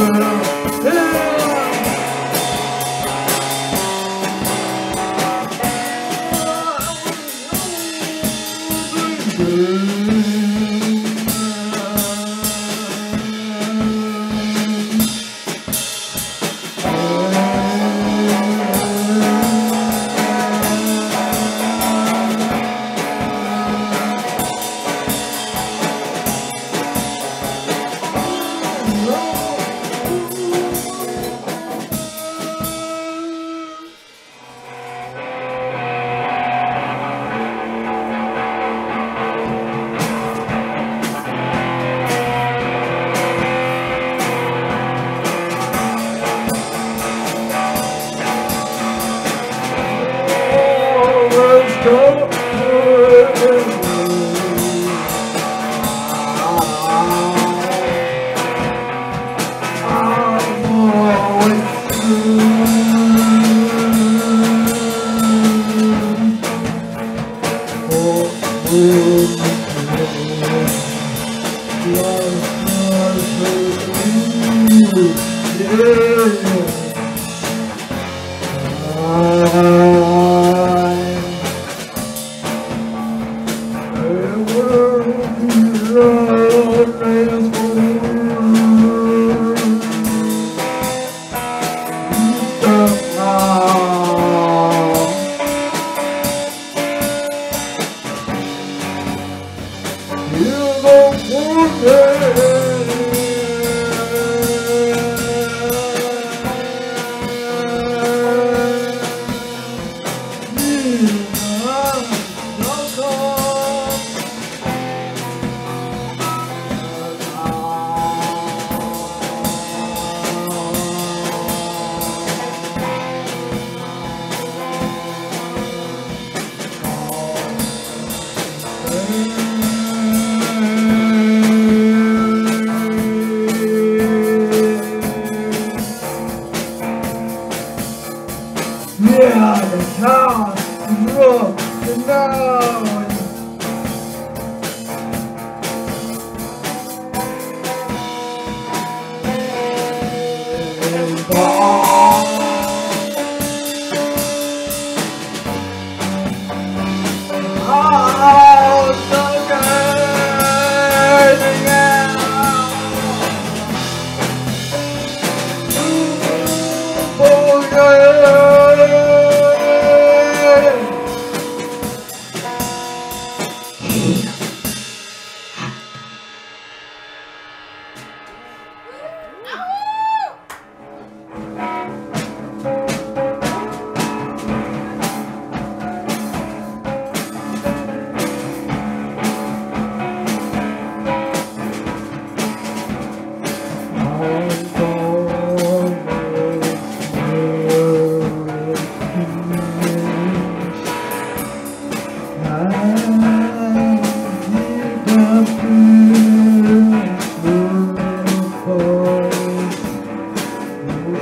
네. Yeah.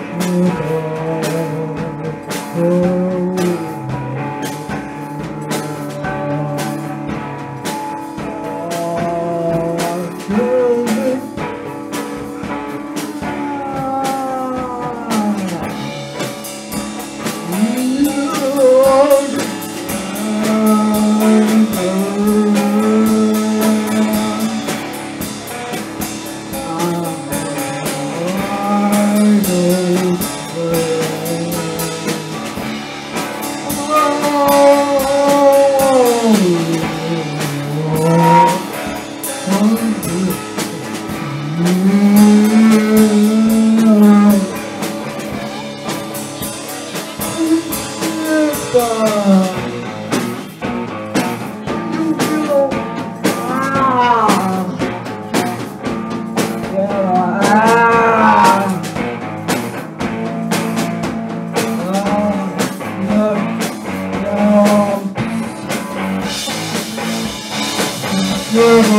oh, oh, oh. Yay.